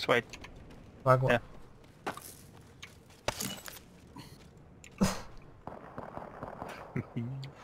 Sweet. Wagwan. Yeah.